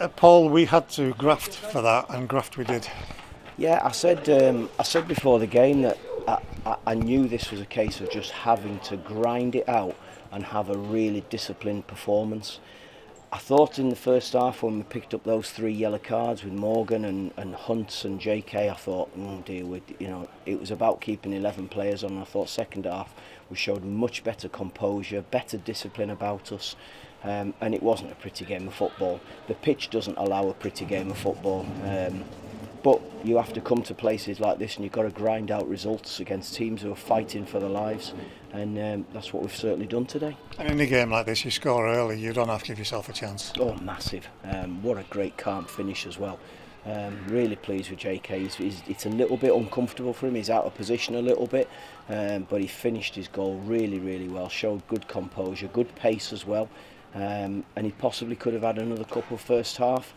Uh, Paul, we had to graft for that, and graft we did. Yeah, I said um, I said before the game that I, I, I knew this was a case of just having to grind it out and have a really disciplined performance. I thought in the first half when we picked up those three yellow cards with Morgan and, and Hunt and JK, I thought, oh dear, we, you know, it was about keeping 11 players on. I thought second half we showed much better composure, better discipline about us, um, and it wasn't a pretty game of football. The pitch doesn't allow a pretty game of football. Um, but you have to come to places like this and you've got to grind out results against teams who are fighting for their lives and um, that's what we've certainly done today. And in a game like this you score early you don't have to give yourself a chance. Oh massive, um, what a great calm finish as well. Um, really pleased with JK. He's, he's, it's a little bit uncomfortable for him. He's out of position a little bit, um, but he finished his goal really, really well. Showed good composure, good pace as well, um, and he possibly could have had another couple first half.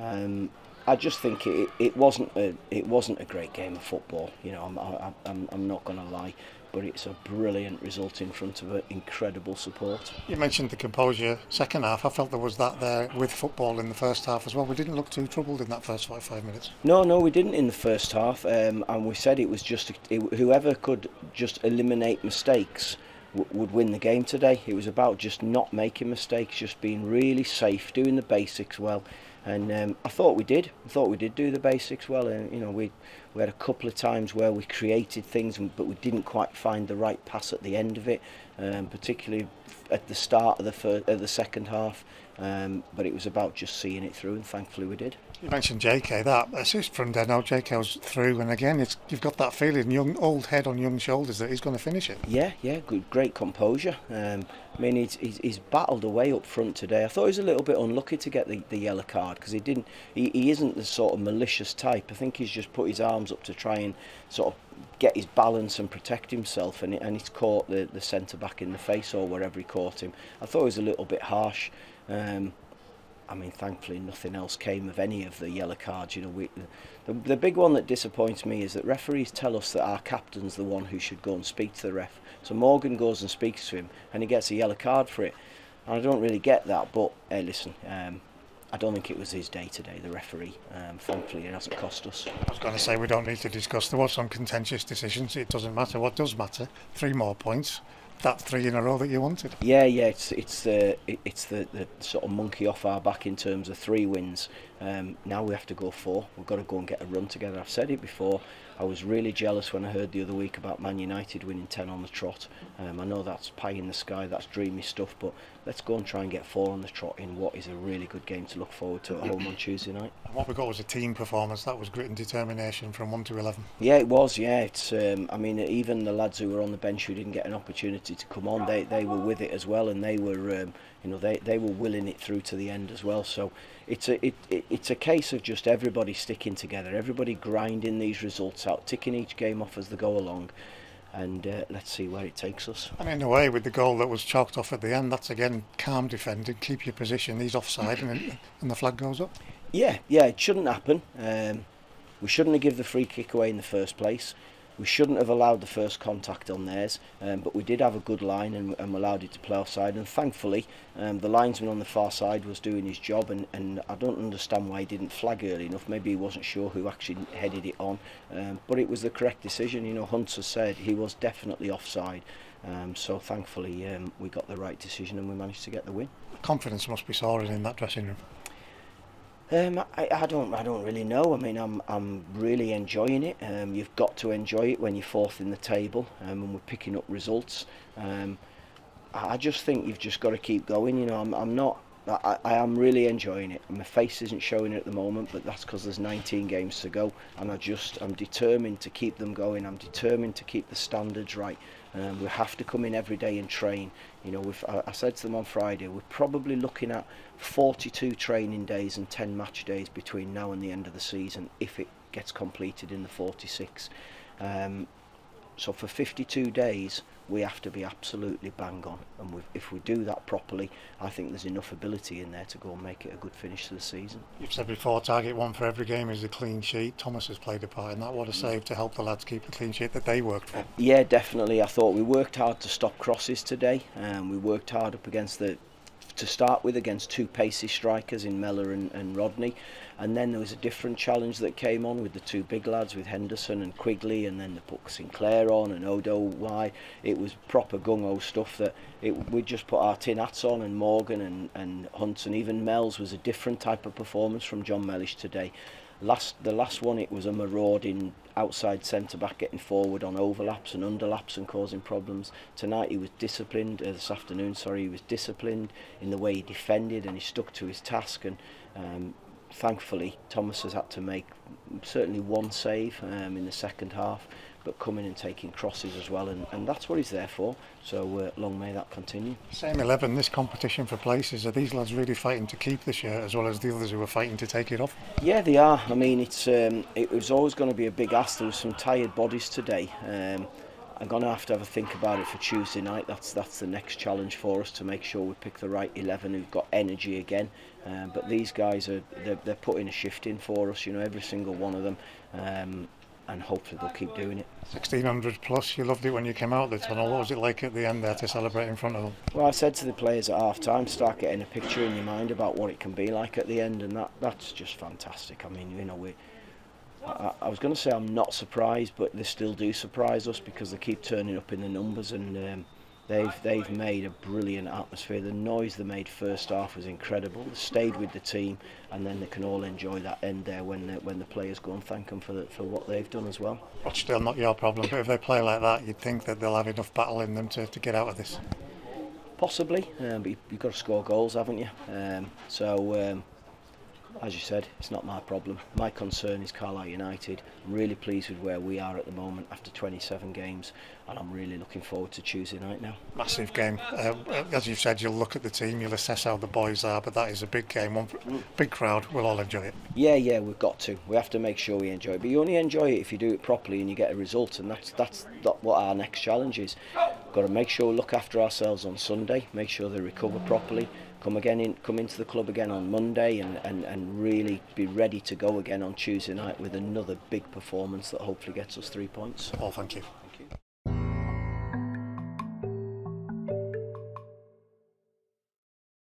Um, I just think it, it wasn't a it wasn't a great game of football. You know, I'm I, I'm I'm not going to lie, but it's a brilliant result in front of an incredible support. You mentioned the composure second half. I felt there was that there with football in the first half as well. We didn't look too troubled in that first five five minutes. No, no, we didn't in the first half, um, and we said it was just it, whoever could just eliminate mistakes would win the game today. It was about just not making mistakes, just being really safe, doing the basics well. and um, I thought we did. I thought we did do the basics well. And you know, we we had a couple of times where we created things, but we didn't quite find the right pass at the end of it, um, particularly at the start of the first, of the second half. Um, but it was about just seeing it through, and thankfully we did. You mentioned JK, that assist from Deno, was through, and again, it's you've got that feeling, young old head on young shoulders, that he's going to finish it. Yeah, yeah, good, great composure. Um, I mean, he's, he's, he's battled away up front today. I thought he was a little bit unlucky to get the, the yellow card because he didn't. He, he isn't the sort of malicious type. I think he's just put his arms up to try and sort of get his balance and protect himself and, and he's caught the, the centre back in the face or wherever he caught him. I thought he was a little bit harsh. Um, I mean, thankfully, nothing else came of any of the yellow cards. You know, we, the, the big one that disappoints me is that referees tell us that our captain's the one who should go and speak to the ref. So Morgan goes and speaks to him, and he gets a yellow card for it. And I don't really get that, but hey, listen, um, I don't think it was his day today, the referee. Um, thankfully, it hasn't cost us. I was going to say, we don't need to discuss. There was some contentious decisions. It doesn't matter. What does matter? Three more points. That three in a row that you wanted. Yeah, yeah, it's it's the it's the, the sort of monkey off our back in terms of three wins. Um, now we have to go four. We've got to go and get a run together. I've said it before. I was really jealous when I heard the other week about Man United winning 10 on the trot. Um, I know that's pie in the sky, that's dreamy stuff, but let's go and try and get four on the trot in what is a really good game to look forward to at home on Tuesday night. And what we got was a team performance. That was grit and determination from 1 to 11. Yeah, it was. Yeah, it's. Um, I mean, even the lads who were on the bench who didn't get an opportunity to come on, they they were with it as well, and they were, um, you know, they they were willing it through to the end as well. So it's a it, it it's a case of just everybody sticking together, everybody grinding these results out, ticking each game off as they go along and uh, let's see where it takes us. And in a way, with the goal that was chalked off at the end, that's again calm defending, keep your position. He's offside, and, and the flag goes up. Yeah, yeah, it shouldn't happen. Um, we shouldn't have given the free kick away in the first place. We shouldn't have allowed the first contact on theirs, um, but we did have a good line and, and allowed it to play offside. And thankfully, um, the linesman on the far side was doing his job, and, and I don't understand why he didn't flag early enough. Maybe he wasn't sure who actually headed it on, um, but it was the correct decision. You know, Hunter said he was definitely offside. Um, so thankfully um, we got the right decision and we managed to get the win. Confidence must be soaring in that dressing room. Um, I, I don't I don't really know. I mean, I'm I'm really enjoying it. Um, you've got to enjoy it when you're fourth in the table um, and we're picking up results. Um, I just think you've just got to keep going. You know, I'm I'm not. I, I am really enjoying it. My face isn't showing at the moment, but that's because there's 19 games to go, and I just I'm determined to keep them going. I'm determined to keep the standards right. Um, we have to come in every day and train. You know, we've, I, I said to them on Friday, we're probably looking at 42 training days and 10 match days between now and the end of the season if it gets completed in the 46. Um, so for 52 days, we have to be absolutely bang on. And if we do that properly, I think there's enough ability in there to go and make it a good finish to the season. You've said before, target one for every game is a clean sheet. Thomas has played a part in that. What a save to help the lads keep the clean sheet that they worked for. Yeah, definitely. I thought we worked hard to stop crosses today. Um, we worked hard up against the to start with against two pacey strikers in Mellor and, and Rodney. And then there was a different challenge that came on with the two big lads, with Henderson and Quigley, and then the put Sinclair on and oh, Odo Why. It was proper gung-ho stuff that it, we just put our tin hats on, and Morgan and, and Hunt, and even Mel's was a different type of performance from John Mellish today. Last, the last one, it was a marauding outside centre back getting forward on overlaps and underlaps and causing problems. Tonight he was disciplined, uh, this afternoon, sorry, he was disciplined in the way he defended and he stuck to his task and um, thankfully, Thomas has had to make certainly one save um, in the second half, but coming and taking crosses as well, and, and that's what he's there for. So uh, long may that continue. Same 11, this competition for places, are these lads really fighting to keep the shirt as well as the others who are fighting to take it off? Yeah, they are. I mean, it's um, it was always going to be a big ask. There were some tired bodies today. Um, I'm going to have to have a think about it for Tuesday night. That's that's the next challenge for us to make sure we pick the right 11 who've got energy again. Um, but these guys are they're, they're putting a shift in for us. You know, every single one of them. Um, and hopefully they'll keep doing it. 1600 plus, you loved it when you came out the tunnel. What was it like at the end there to celebrate in front of them? Well, I said to the players at half time, start getting a picture in your mind about what it can be like at the end, and that that's just fantastic. I mean, you know, we I, I was going to say I'm not surprised, but they still do surprise us because they keep turning up in the numbers and um, they've they've made a brilliant atmosphere. The noise they made first half was incredible. They stayed with the team, and then they can all enjoy that end there when the, when the players go and thank them for the, for what they've done as well. But still not your problem. But if they play like that, you'd think that they'll have enough battle in them to, to get out of this. Possibly, um, but you, you've got to score goals, haven't you? Um, so. Um, as you said, it's not my problem. My concern is Carlisle United. I'm really pleased with where we are at the moment after 27 games, and I'm really looking forward to Tuesday night now. Massive game. Uh, as you've said, you'll look at the team, you'll assess how the boys are, but that is a big game, one big crowd. We'll all enjoy it. Yeah, yeah, we've got to. We have to make sure we enjoy it. But you only enjoy it if you do it properly and you get a result, and that's that's what our next challenge is. We've got to make sure we look after ourselves on Sunday, make sure they recover properly come again in, come into the club again on Monday and, and, and really be ready to go again on Tuesday night with another big performance that hopefully gets us three points. Well, thank you.